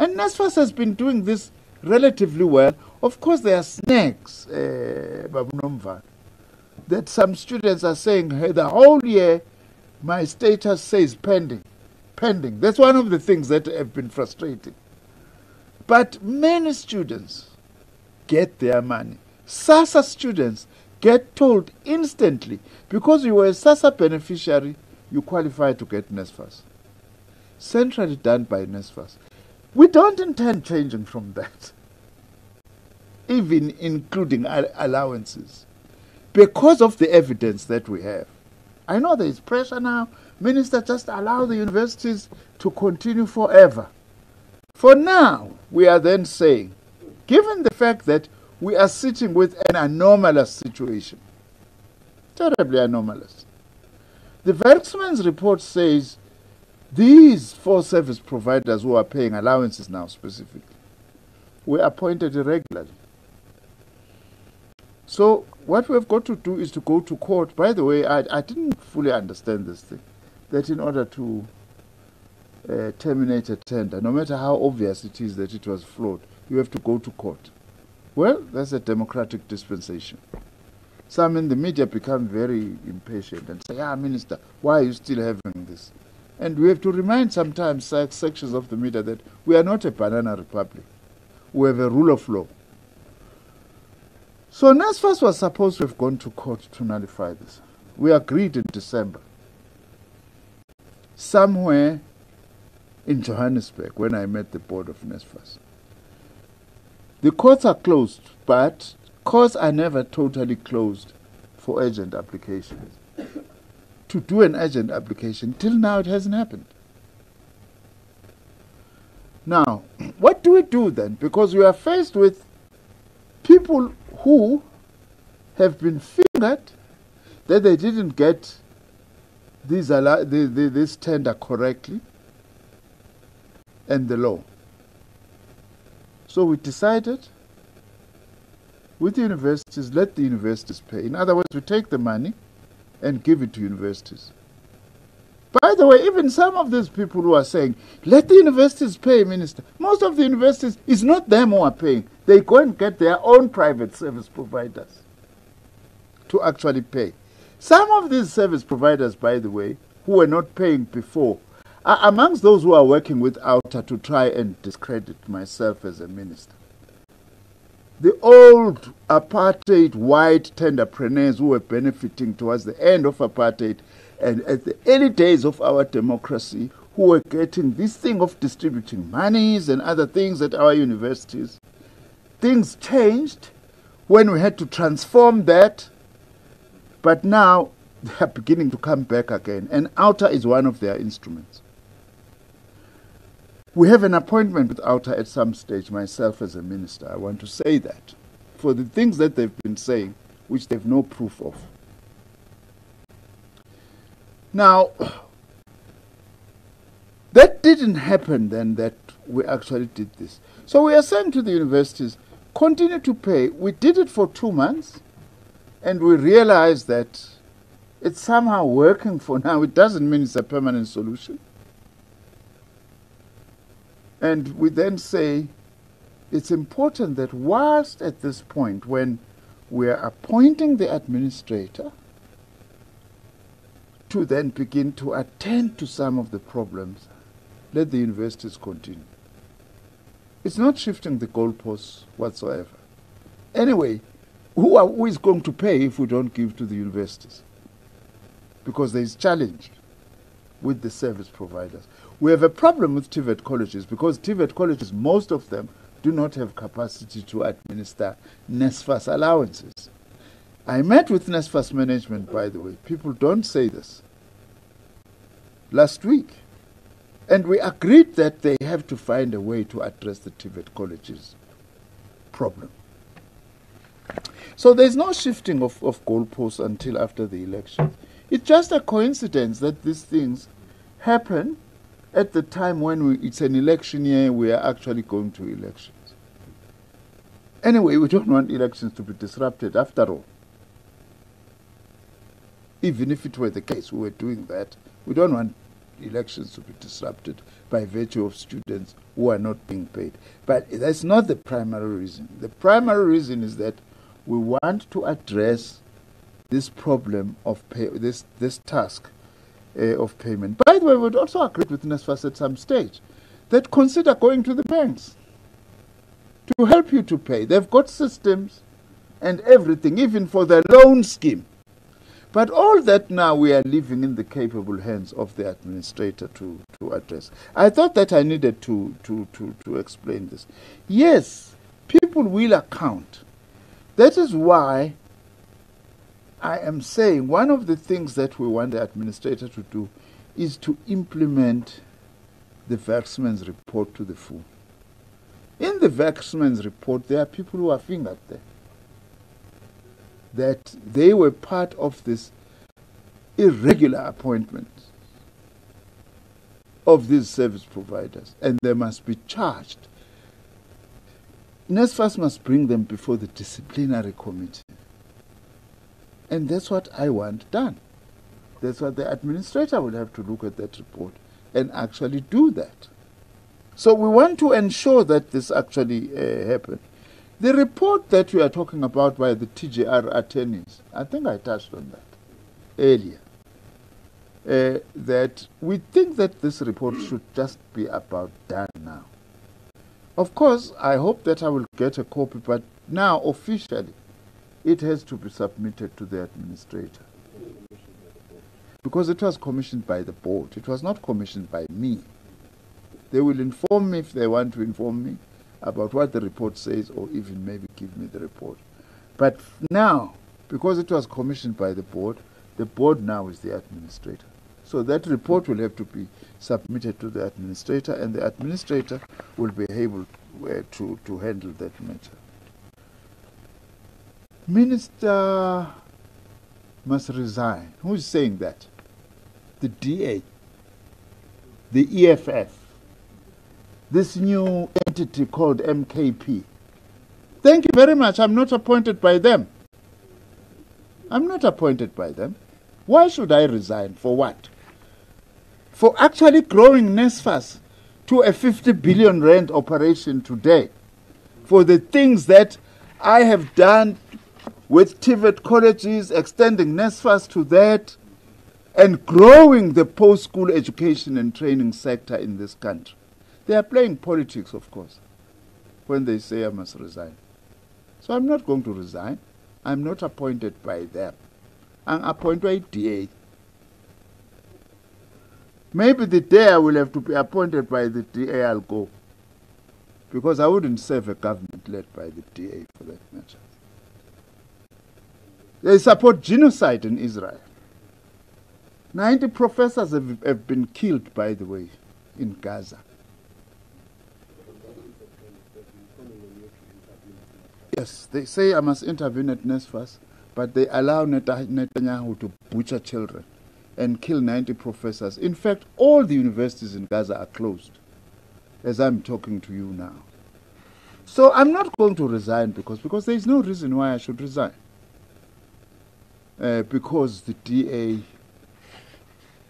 and NSFAS has been doing this relatively well. Of course, there are snags, uh, that some students are saying, hey, the whole year my status says pending. Pending. That's one of the things that have been frustrating. But many students get their money. SASSA students get told instantly because you were a SASSA beneficiary, you qualify to get NSFAS. Centrally done by NSFAS. We don't intend changing from that, even including allowances, because of the evidence that we have. I know there is pressure now. Minister, just allow the universities to continue forever. For now, we are then saying, given the fact that we are sitting with an anomalous situation, terribly anomalous, the Werksman's report says these four service providers who are paying allowances now specifically were appointed irregularly. So what we've got to do is to go to court. By the way, I, I didn't fully understand this thing, that in order to uh, terminate a tender, no matter how obvious it is that it was flawed, you have to go to court. Well, that's a democratic dispensation. Some in the media become very impatient and say, ah, Minister, why are you still having this? And we have to remind sometimes sections of the media that we are not a banana republic. We have a rule of law. So NSFAS was supposed to have gone to court to nullify this. We agreed in December. Somewhere in Johannesburg, when I met the board of NSFAS. The courts are closed, but courts are never totally closed for urgent applications to do an urgent application. Till now, it hasn't happened. Now, what do we do then? Because we are faced with people who have been fingered that they didn't get these the, the, this tender correctly and the law. So we decided with the universities, let the universities pay. In other words, we take the money and give it to universities. By the way, even some of these people who are saying, let the universities pay, Minister, most of the universities, it's not them who are paying. They go and get their own private service providers to actually pay. Some of these service providers, by the way, who were not paying before, are amongst those who are working with OUTA to try and discredit myself as a minister the old apartheid white tenderpreneurs who were benefiting towards the end of apartheid and at the early days of our democracy who were getting this thing of distributing monies and other things at our universities. Things changed when we had to transform that, but now they are beginning to come back again, and OUTA is one of their instruments. We have an appointment with OUTA at some stage, myself as a minister. I want to say that for the things that they've been saying, which they've no proof of. Now, that didn't happen then that we actually did this. So we are saying to the universities, continue to pay. We did it for two months, and we realized that it's somehow working for now. It doesn't mean it's a permanent solution. And we then say it's important that whilst at this point, when we are appointing the administrator to then begin to attend to some of the problems, let the universities continue. It's not shifting the goalposts whatsoever. Anyway, who, are, who is going to pay if we don't give to the universities? Because there is challenge with the service providers. We have a problem with TVET colleges because TVET colleges, most of them, do not have capacity to administer NSFAS allowances. I met with NSFAS management, by the way. People don't say this. Last week. And we agreed that they have to find a way to address the TVET colleges problem. So there's no shifting of, of goalposts until after the election. It's just a coincidence that these things happen at the time when we, it's an election year, we are actually going to elections. Anyway, we don't want elections to be disrupted after all. Even if it were the case, we were doing that. We don't want elections to be disrupted by virtue of students who are not being paid. But that's not the primary reason. The primary reason is that we want to address this problem of pay, this this task uh, of payment. By the way, we would also agree with NSFAS at some stage that consider going to the banks to help you to pay. They've got systems and everything, even for the loan scheme. But all that now we are leaving in the capable hands of the administrator to, to address. I thought that I needed to, to, to, to explain this. Yes, people will account. That is why I am saying one of the things that we want the administrator to do is to implement the Werksman's report to the full. In the Werksman's report, there are people who are fingered there that they were part of this irregular appointment of these service providers and they must be charged. NSFAS must bring them before the disciplinary committee. And that's what I want done. That's what the administrator will have to look at that report and actually do that. So we want to ensure that this actually uh, happens. The report that we are talking about by the TJR attorneys, I think I touched on that earlier. Uh, that we think that this report should just be about done now. Of course, I hope that I will get a copy, but now officially it has to be submitted to the administrator. Because it was commissioned by the board, it was not commissioned by me. They will inform me if they want to inform me about what the report says or even maybe give me the report. But now, because it was commissioned by the board, the board now is the administrator. So that report will have to be submitted to the administrator and the administrator will be able uh, to, to handle that matter. Minister must resign. Who is saying that? The DA, the EFF, this new entity called MKP. Thank you very much. I'm not appointed by them. I'm not appointed by them. Why should I resign? For what? For actually growing NSFAS to a 50 billion rand operation today. For the things that I have done with TVET colleges, extending NSFAS to that, and growing the post school education and training sector in this country. They are playing politics, of course, when they say I must resign. So I'm not going to resign. I'm not appointed by them. I'm appointed by DA. Maybe the day I will have to be appointed by the DA, I'll go. Because I wouldn't serve a government led by the DA for that matter. They support genocide in Israel. 90 professors have, have been killed, by the way, in Gaza. Yes, they say I must intervene at NSFAS, but they allow Netanyahu to butcher children and kill 90 professors. In fact, all the universities in Gaza are closed as I'm talking to you now. So I'm not going to resign because, because there is no reason why I should resign. Uh, because the DA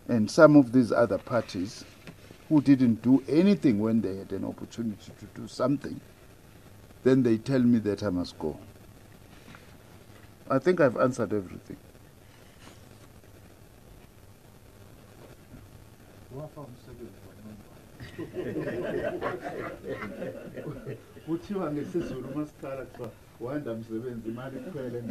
and some of these other parties who didn't do anything when they had an opportunity to do something, then they tell me that I must go. I think I've answered everything. kuthiwa ngesizulu masikhala kuthiwa wanda msebenzi imali ikhwele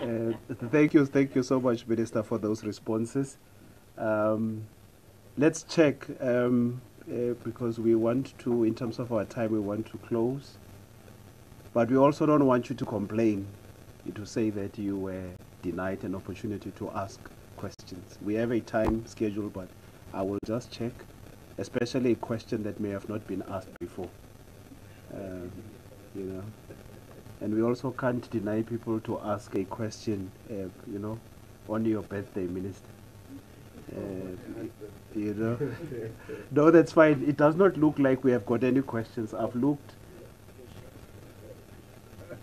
Uh, thank you, thank you so much, Minister, for those responses. Um, let's check um, uh, because we want to, in terms of our time, we want to close. But we also don't want you to complain, to say that you were denied an opportunity to ask questions. We have a time schedule, but I will just check, especially a question that may have not been asked before. Um, you know. And we also can't deny people to ask a question, uh, you know, on your birthday, Minister. Uh, you know, no, that's fine. It does not look like we have got any questions. I've looked.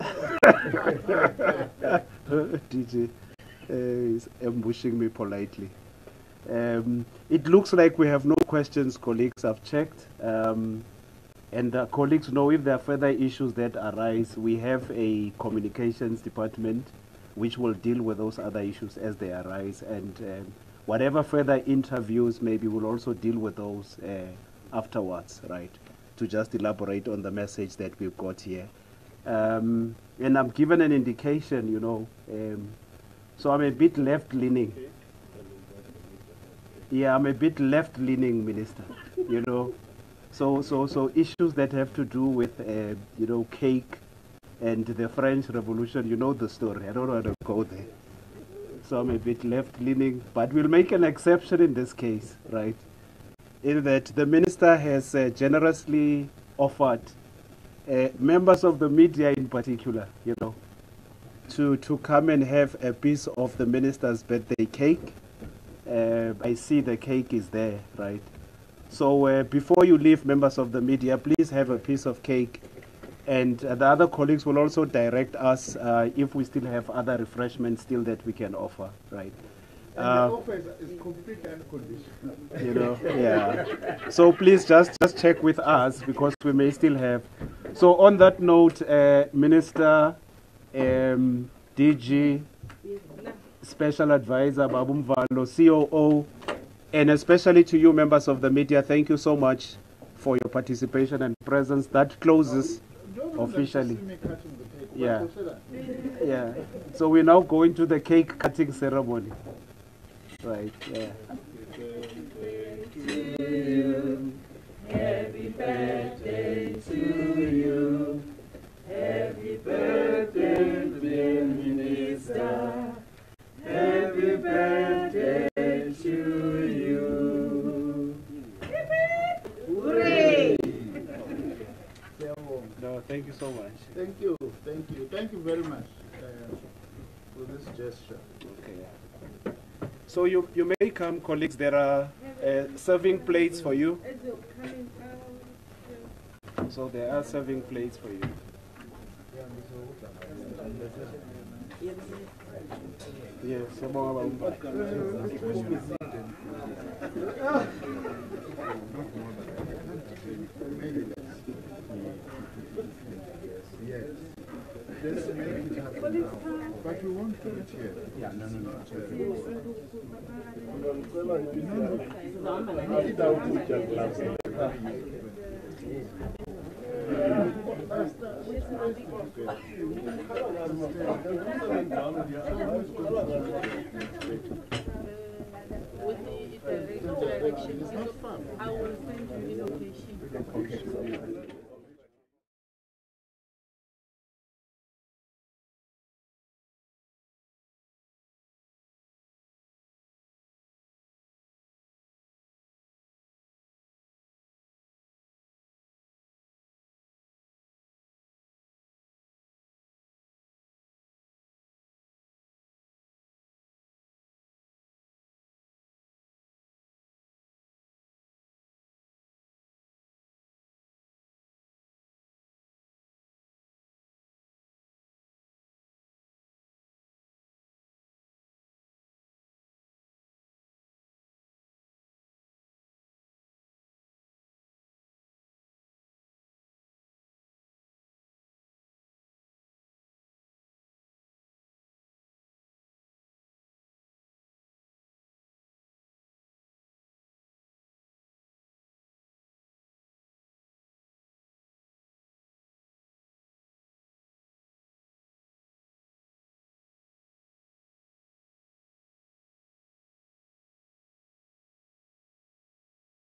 DJ uh, is ambushing me politely. Um, it looks like we have no questions, colleagues. I've checked. Um, and uh, colleagues know if there are further issues that arise, we have a communications department which will deal with those other issues as they arise. And um, whatever further interviews, maybe we'll also deal with those uh, afterwards, right? To just elaborate on the message that we've got here. Um, and I'm given an indication, you know, um, so I'm a bit left leaning. Yeah, I'm a bit left leaning, Minister, you know. So, so, so issues that have to do with, uh, you know, cake and the French Revolution, you know the story. I don't want to go there. So I'm a bit left leaning, but we'll make an exception in this case, right? In that the minister has uh, generously offered uh, members of the media in particular, you know, to, to come and have a piece of the minister's birthday cake. Uh, I see the cake is there, right? So uh, before you leave, members of the media, please have a piece of cake. And uh, the other colleagues will also direct us uh, if we still have other refreshments still that we can offer, right? Uh, offer is, is completely unconditional. you know, yeah. So please just just check with us because we may still have. So on that note, uh, Minister, um, DG, Special Advisor Babu Mvalo, COO, and especially to you members of the media, thank you so much for your participation and presence. That closes officially. Yeah. Yeah. So we're now going to the cake cutting ceremony. Right. Yeah. No, thank you so much. Thank you, thank you, thank you very much uh, for this gesture. Okay. So you you may come, colleagues. There are uh, serving plates for you. As you're coming out, So there are serving plates for you. Yes, baba. Let's make now. But we won't do it here. Yeah, no, no, no. with the, the direction, I will send you invitation.